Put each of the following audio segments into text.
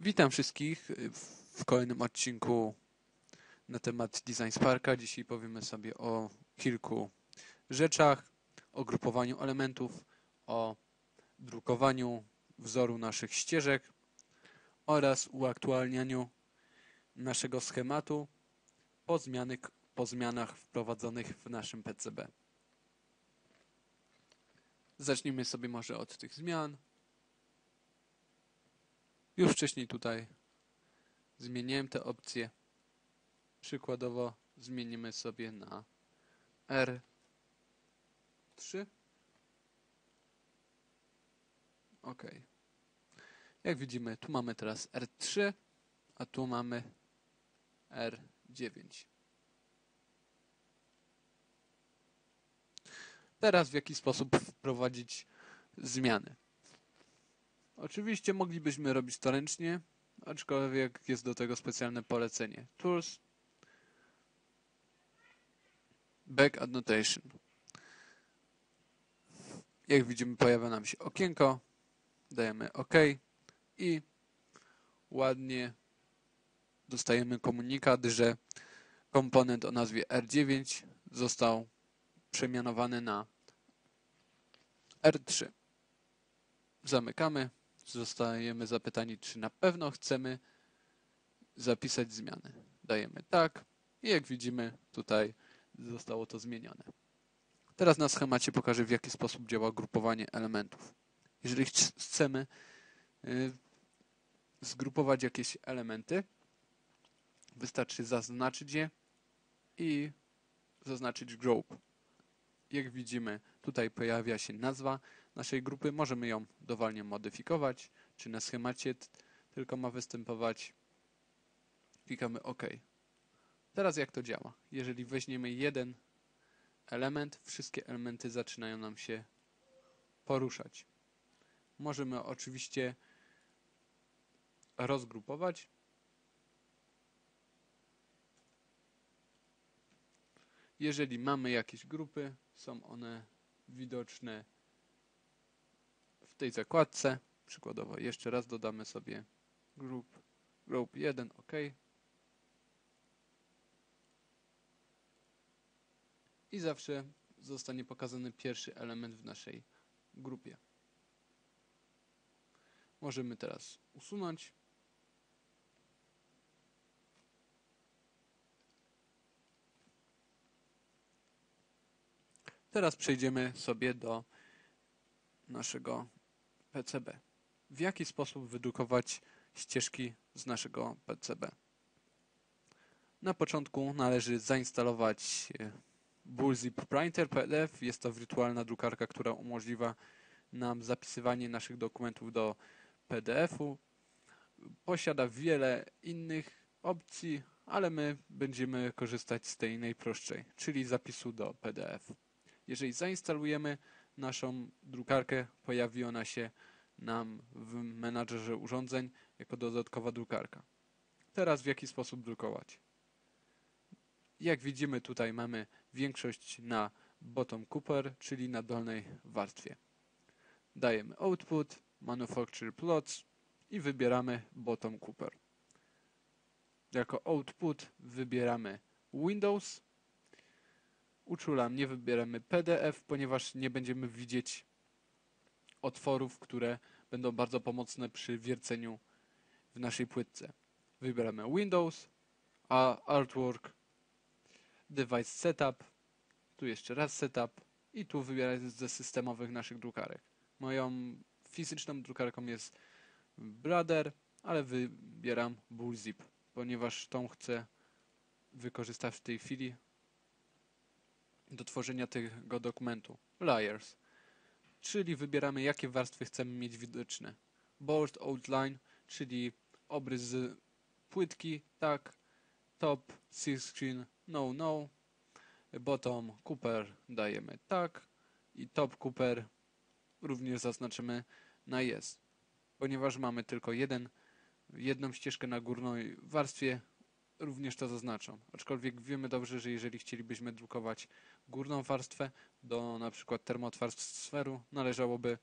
Witam wszystkich w kolejnym odcinku na temat Design Sparka. Dzisiaj powiemy sobie o kilku rzeczach, o grupowaniu elementów, o drukowaniu wzoru naszych ścieżek oraz uaktualnianiu naszego schematu po, zmiany, po zmianach wprowadzonych w naszym PCB. Zacznijmy sobie może od tych zmian. Już wcześniej tutaj zmieniłem te opcje. Przykładowo zmienimy sobie na R3. OK. Jak widzimy, tu mamy teraz R3, a tu mamy R9. Teraz w jaki sposób wprowadzić zmiany. Oczywiście moglibyśmy robić to ręcznie, aczkolwiek jest do tego specjalne polecenie. Tools, Back Annotation. Jak widzimy pojawia nam się okienko, dajemy OK i ładnie dostajemy komunikat, że komponent o nazwie R9 został przemianowany na R3. Zamykamy. Zostajemy zapytani, czy na pewno chcemy zapisać zmiany. Dajemy tak i jak widzimy tutaj zostało to zmienione. Teraz na schemacie pokażę w jaki sposób działa grupowanie elementów. Jeżeli chcemy y, zgrupować jakieś elementy, wystarczy zaznaczyć je i zaznaczyć group. Jak widzimy, tutaj pojawia się nazwa naszej grupy. Możemy ją dowolnie modyfikować, czy na schemacie tylko ma występować. Klikamy OK. Teraz jak to działa? Jeżeli weźmiemy jeden element, wszystkie elementy zaczynają nam się poruszać. Możemy oczywiście rozgrupować. Jeżeli mamy jakieś grupy, są one widoczne tej zakładce. Przykładowo jeszcze raz dodamy sobie group, group 1, OK. I zawsze zostanie pokazany pierwszy element w naszej grupie. Możemy teraz usunąć. Teraz przejdziemy sobie do naszego PCB. W jaki sposób wydrukować ścieżki z naszego PCB? Na początku należy zainstalować e, Bullzip Printer PDF. Jest to wirtualna drukarka, która umożliwia nam zapisywanie naszych dokumentów do PDF-u. Posiada wiele innych opcji, ale my będziemy korzystać z tej najprostszej, czyli zapisu do PDF. Jeżeli zainstalujemy naszą drukarkę, pojawi ona się nam w menadżerze urządzeń jako dodatkowa drukarka. Teraz w jaki sposób drukować? Jak widzimy tutaj mamy większość na bottom cooper, czyli na dolnej warstwie. Dajemy output, manufacture plots i wybieramy bottom cooper. Jako output wybieramy Windows. Uczulam nie wybieramy PDF, ponieważ nie będziemy widzieć otworów, które będą bardzo pomocne przy wierceniu w naszej płytce. Wybieramy Windows, a Artwork, Device Setup, tu jeszcze raz Setup i tu wybierać ze systemowych naszych drukarek. Moją fizyczną drukarką jest Brother, ale wybieram Bullzip, ponieważ tą chcę wykorzystać w tej chwili do tworzenia tego dokumentu. Layers czyli wybieramy jakie warstwy chcemy mieć widoczne. Bold Outline, czyli obrys płytki, tak. Top Screen, no, no. Bottom Cooper dajemy tak. I Top Cooper również zaznaczymy na yes. Ponieważ mamy tylko jeden, jedną ścieżkę na górnej warstwie, również to zaznaczam. Aczkolwiek wiemy dobrze, że jeżeli chcielibyśmy drukować górną warstwę do na przykład termotwarsferu, należałoby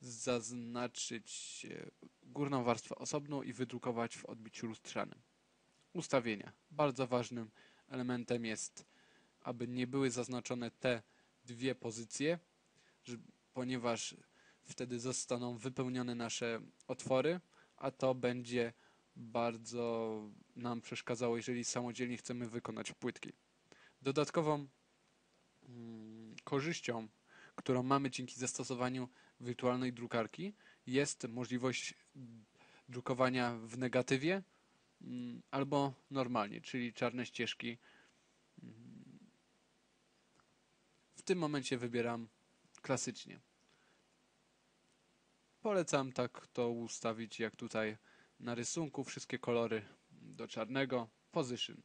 zaznaczyć e, górną warstwę osobną i wydrukować w odbiciu lustrzanym. Ustawienia. Bardzo ważnym elementem jest, aby nie były zaznaczone te dwie pozycje, ponieważ wtedy zostaną wypełnione nasze otwory, a to będzie bardzo nam przeszkadzało, jeżeli samodzielnie chcemy wykonać płytki. Dodatkową mm, korzyścią, którą mamy dzięki zastosowaniu wirtualnej drukarki, jest możliwość drukowania w negatywie mm, albo normalnie, czyli czarne ścieżki. W tym momencie wybieram klasycznie. Polecam tak to ustawić jak tutaj na rysunku, wszystkie kolory do czarnego, position.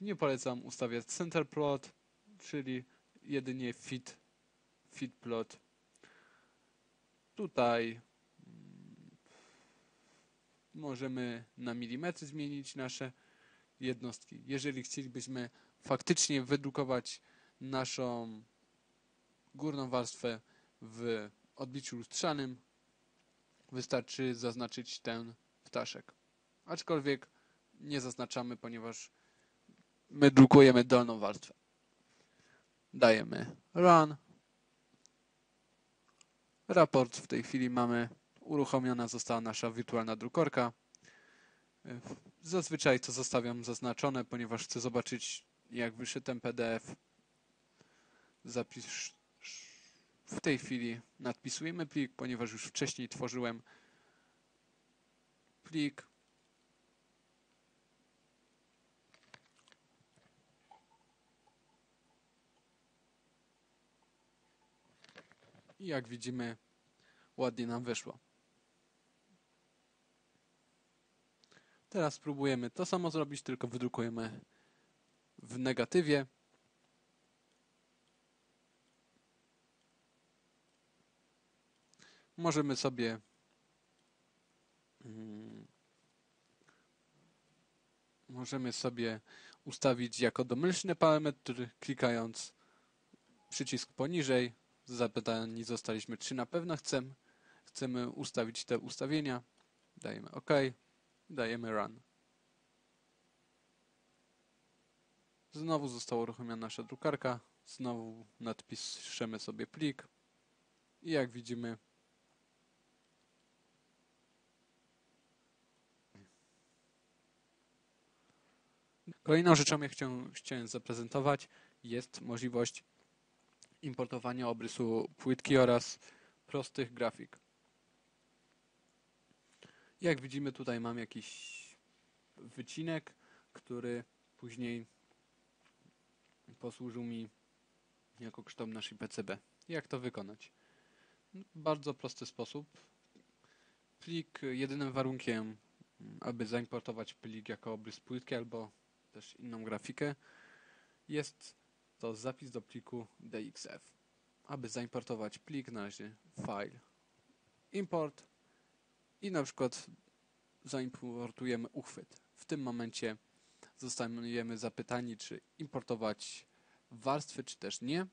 Nie polecam ustawiać center plot, czyli jedynie fit, fit plot. Tutaj mm, możemy na milimetry zmienić nasze jednostki. Jeżeli chcielibyśmy faktycznie wydrukować naszą górną warstwę w odbiciu lustrzanym, wystarczy zaznaczyć ten ptaszek. Aczkolwiek nie zaznaczamy, ponieważ my drukujemy dolną warstwę. Dajemy run. Raport w tej chwili mamy. Uruchomiona została nasza wirtualna drukorka. Zazwyczaj to zostawiam zaznaczone, ponieważ chcę zobaczyć jak wyszedł ten PDF. Zapis w tej chwili nadpisujemy plik, ponieważ już wcześniej tworzyłem plik. I jak widzimy, ładnie nam wyszło. Teraz spróbujemy to samo zrobić, tylko wydrukujemy w negatywie. Możemy sobie mm, możemy sobie ustawić jako domyślny parametr, klikając przycisk poniżej. Zapytani zostaliśmy, czy na pewno chcemy. Chcemy ustawić te ustawienia. Dajemy OK. Dajemy Run. Znowu została uruchomiona nasza drukarka. Znowu nadpiszemy sobie plik. I jak widzimy, Kolejną rzeczą, jaką chciałem, chciałem zaprezentować, jest możliwość importowania obrysu płytki oraz prostych grafik. Jak widzimy, tutaj mam jakiś wycinek, który później posłużył mi jako kształt naszej PCB. Jak to wykonać? Bardzo prosty sposób. Plik, jedynym warunkiem, aby zaimportować plik jako obrys płytki albo też inną grafikę, jest to zapis do pliku DXF. Aby zaimportować plik, należy file import i na przykład zaimportujemy uchwyt. W tym momencie zostaniemy zapytani, czy importować warstwy, czy też nie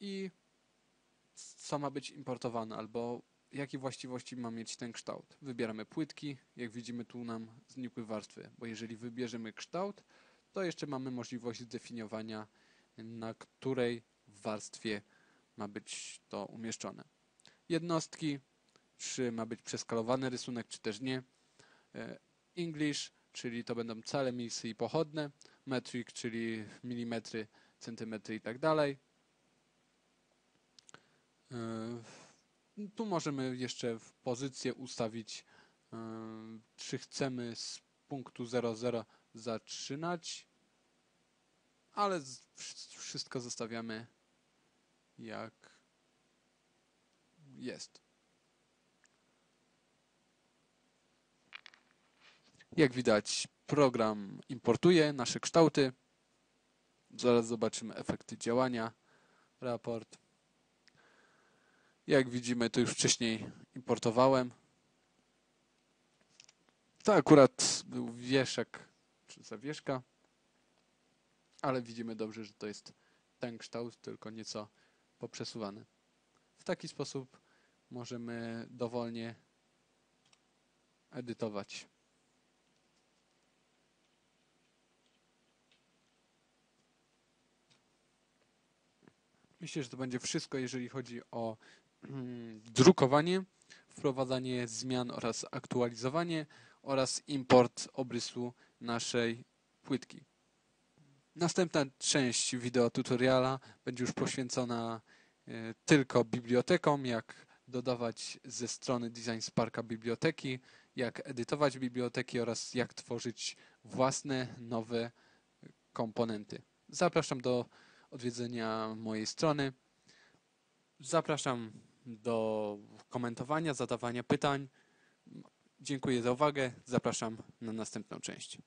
i co ma być importowane, albo jakie właściwości ma mieć ten kształt. Wybieramy płytki, jak widzimy tu nam znikły warstwy, bo jeżeli wybierzemy kształt, to jeszcze mamy możliwość zdefiniowania na której warstwie ma być to umieszczone. Jednostki, czy ma być przeskalowany rysunek, czy też nie. E, English, czyli to będą cale, miejsce i pochodne. Metric, czyli milimetry, centymetry i tak dalej. Tu możemy jeszcze w pozycję ustawić, e, czy chcemy z punktu 00 zaczynać, ale wszystko zostawiamy jak jest. Jak widać, program importuje nasze kształty. Zaraz zobaczymy efekty działania. Raport. Jak widzimy, to już wcześniej importowałem. To akurat był wieszak, czy zawieszka, ale widzimy dobrze, że to jest ten kształt, tylko nieco poprzesuwany. W taki sposób możemy dowolnie edytować. Myślę, że to będzie wszystko, jeżeli chodzi o drukowanie, wprowadzanie zmian oraz aktualizowanie oraz import obrysu naszej płytki. Następna część wideotutoriala będzie już poświęcona e, tylko bibliotekom, jak dodawać ze strony Design Sparka biblioteki, jak edytować biblioteki oraz jak tworzyć własne nowe komponenty. Zapraszam do odwiedzenia mojej strony. Zapraszam do komentowania, zadawania pytań. Dziękuję za uwagę. Zapraszam na następną część.